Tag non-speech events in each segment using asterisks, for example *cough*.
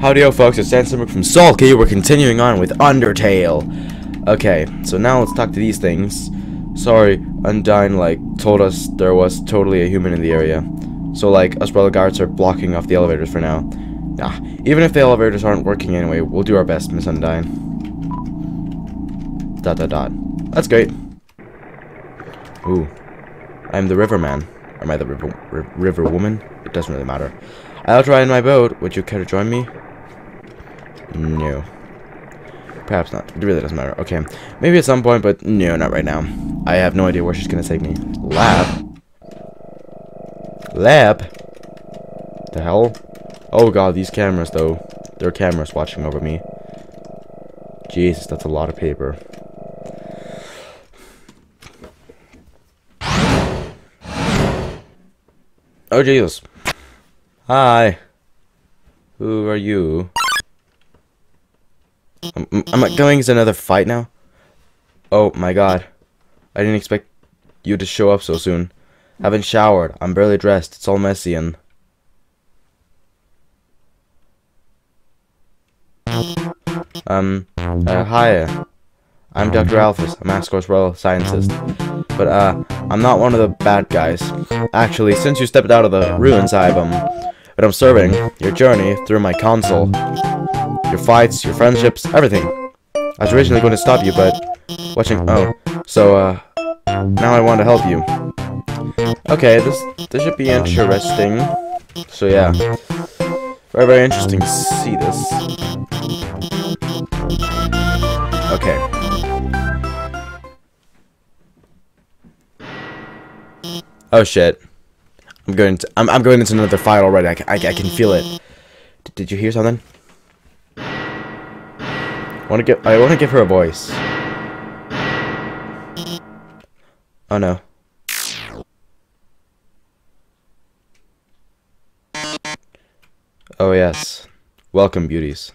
Howdy folks, it's Sansom from Sawlky. We're continuing on with Undertale. Okay, so now let's talk to these things. Sorry, Undyne, like, told us there was totally a human in the area. So, like, Umbrella guards are blocking off the elevators for now. Nah, even if the elevators aren't working anyway, we'll do our best, Miss Undyne. Dot dot dot. That's great. Ooh. I'm the Riverman. Am I the river, river woman? It doesn't really matter. I'll try in my boat. Would you care to join me? No. Perhaps not. It really doesn't matter. Okay. Maybe at some point, but no, not right now. I have no idea where she's gonna take me. Lab? Lab? The hell? Oh god, these cameras though. There are cameras watching over me. Jesus, that's a lot of paper. Oh Jesus. Hi. Who are you? Am, am I going into another fight now? Oh my god. I didn't expect you to show up so soon. Haven't showered. I'm barely dressed. It's all messy and... Um, uh, hi. I'm Dr. Alphys, a Asgore's Royal Scientist. But, uh, I'm not one of the bad guys. Actually, since you stepped out of the ruins, I've, um, been observing your journey through my console. Your fights, your friendships, everything. I was originally going to stop you, but watching. Oh, so uh, now I want to help you. Okay, this this should be interesting. So yeah, very very interesting to see this. Okay. Oh shit. I'm going to I'm, I'm going into another fight already. I, I, I can feel it. D did you hear something? I want to give I want to give her a voice. Oh no. Oh yes. Welcome, beauties.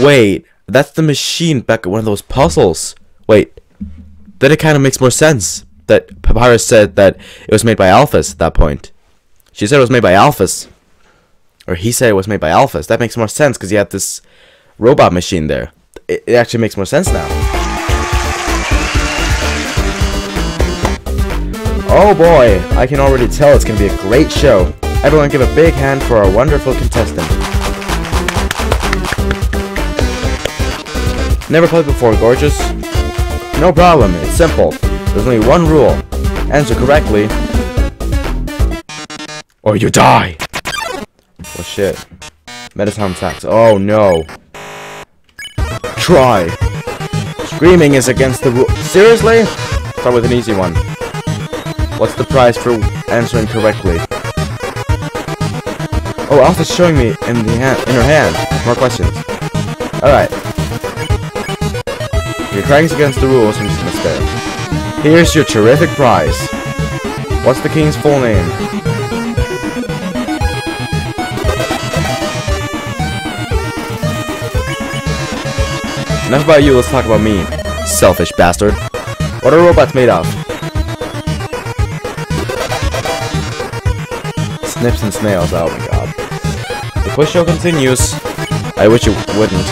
Wait, that's the machine back at one of those puzzles. Wait, then it kind of makes more sense that Papyrus said that it was made by Alphys at that point. She said it was made by Alphys. Or he said it was made by Alphys. That makes more sense because he had this robot machine there. It, it actually makes more sense now. Oh boy, I can already tell it's going to be a great show. Everyone give a big hand for our wonderful contestant. Never played before, gorgeous? No problem, it's simple. There's only one rule. Answer correctly, or you die! Oh shit. Mettaton tax. Oh no. Try. Screaming is against the rule. Seriously? Start with an easy one. What's the price for answering correctly? Oh, Alpha's showing me in the hand, in her hand. More questions. Alright. Your crying's against the rules. Here's your terrific prize. What's the king's full name? Enough about you, let's talk about me. Selfish bastard. What are robots made of? Snips and snails, oh my god. The push show continues. I wish it wouldn't.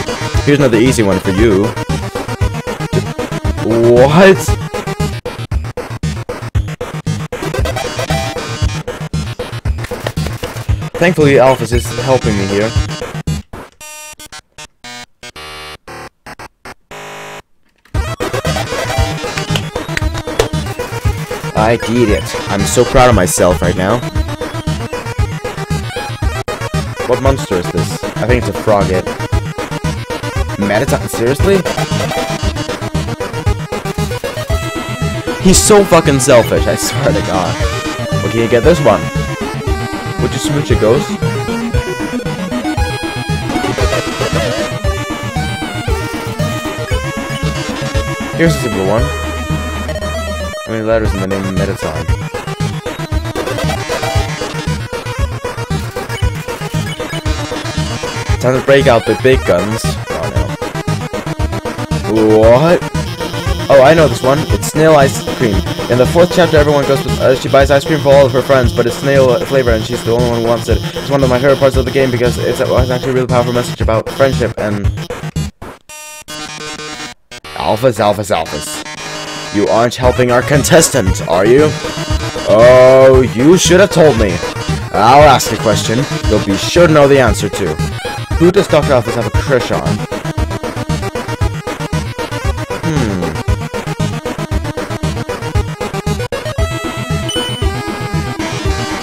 Here's another easy one for you. What? Thankfully, Alphys is helping me here. I did it. I'm so proud of myself right now. What monster is this? I think it's a frog Froggit. Mettaton, seriously? He's so fucking selfish, I swear to god. Can you get this one? Would you smooch a ghost? Here's a simple one. How many letters in the name of Mettaton? Time to break out the big guns. Oh no. What? Oh, I know this one. It's snail ice cream. In the fourth chapter, everyone goes. Uh, she buys ice cream for all of her friends, but it's snail flavor, and she's the only one who wants it. It's one of my favorite parts of the game because it's, it's actually a really powerful message about friendship and. Alphys, Alphys, Alphys. You aren't helping our contestant, are you? Oh, you should have told me. I'll ask a question you'll be sure to know the answer to. Who does Dr. Alphys have a crush on?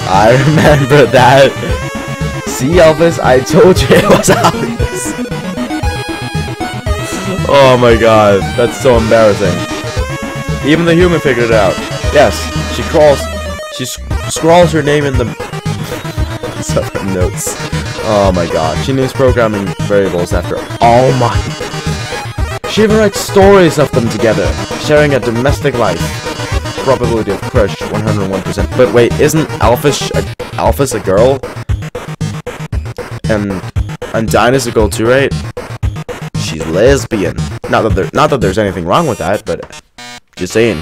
I remember that. See, Elvis, I told you it was Elvis. oh my god, that's so embarrassing. Even the human figured it out. Yes, she crawls, she sc scrawls her name in the *laughs* notes. Oh my god, she names programming variables after. all my she even writes stories of them together, sharing a domestic life. Probability of crush, 101%. But wait, isn't Alphys a, Alphys a girl? And Undyne's a girl too, right? She's lesbian. Not that there, not that there's anything wrong with that, but just saying.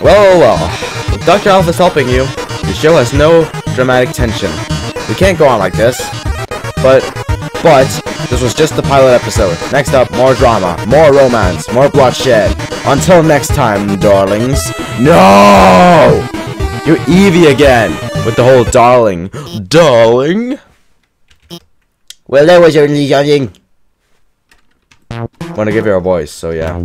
Well, well, with Dr. Alphys helping you, the show has no dramatic tension. We can't go on like this. But but, this was just the pilot episode. Next up, more drama, more romance, more bloodshed. Until next time, darlings. No! You're Eevee again! With the whole darling. Darling? Well, that was only young. Want to give her a voice, so yeah.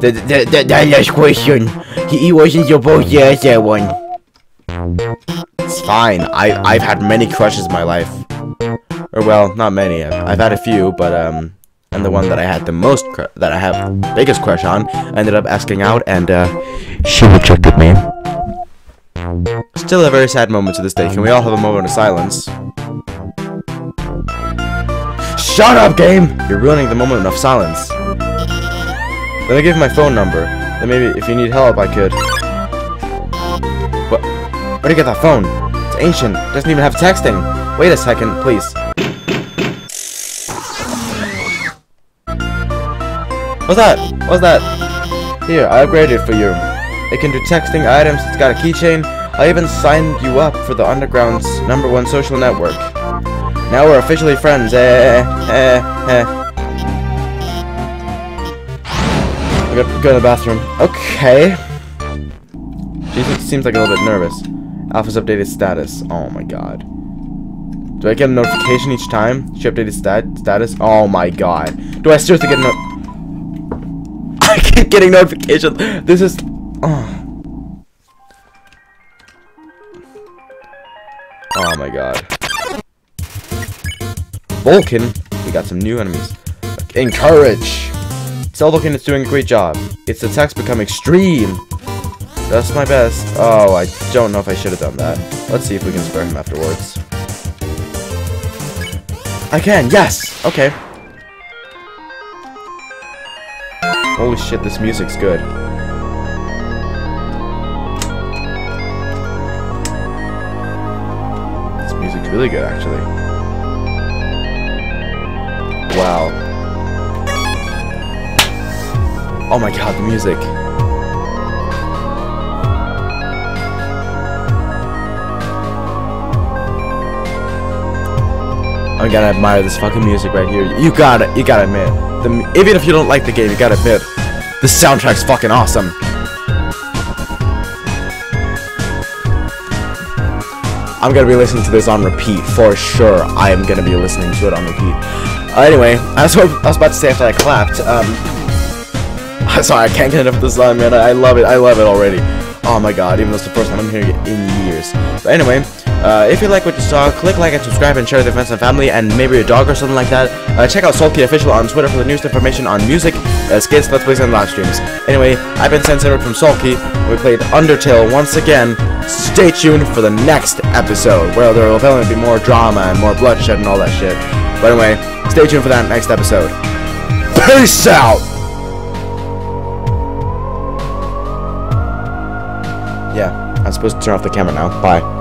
The, the, the, the last question. He wasn't supposed to ask that one. Fine. I, I've had many crushes in my life. Or, well, not many. I've, I've had a few, but, um... And the one that I had the most, that I have biggest crush on, ended up asking out, and, uh... She rejected me. Still a very sad moment to this day. Can we all have a moment of silence? Shut up, game! You're ruining the moment of silence. Let me give you my phone number. Then maybe if you need help, I could... Where'd you get that phone? Ancient. Doesn't even have texting. Wait a second, please. What's that? What's that? Here, I upgraded for you. It can do texting items, it's got a keychain. I even signed you up for the Underground's number one social network. Now we're officially friends, eh, eh, eh. I gotta go to the bathroom. Okay. She seems like a little bit nervous. Alphys updated status. Oh my god. Do I get a notification each time? She updated stat status? Oh my god. Do I seriously get no- *laughs* I keep getting notifications. This is- oh. oh my god. Vulkin. We got some new enemies. Encourage. Cell is doing a great job. Its attacks become extreme. That's my best. Oh, I don't know if I should have done that. Let's see if we can spare him afterwards. I can, yes! Okay. Holy shit, this music's good. This music's really good, actually. Wow. Oh my god, the music. I gotta admire this fucking music right here. You gotta, you gotta admit. The, even if you don't like the game, you gotta admit. The soundtrack's fucking awesome. I'm gonna be listening to this on repeat for sure. I am gonna be listening to it on repeat. Uh, anyway, I was, *laughs* I was about to say after I clapped. Um, *laughs* sorry, I can't get enough of this song, man. I love it. I love it already. Oh my god, even though it's the first time I'm hearing it in years. But anyway, uh, if you like what you saw, click like and subscribe and share with your friends and family and maybe your dog or something like that. Uh, check out Sawlky Official on Twitter for the newest information on music, uh, skits, let's plays, and live streams. Anyway, I've been Sensei from Sawlky. We played Undertale once again. Stay tuned for the next episode, where there will probably be more drama and more bloodshed and all that shit. But anyway, stay tuned for that next episode. Peace out! Yeah, I'm supposed to turn off the camera now. Bye.